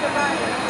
Goodbye.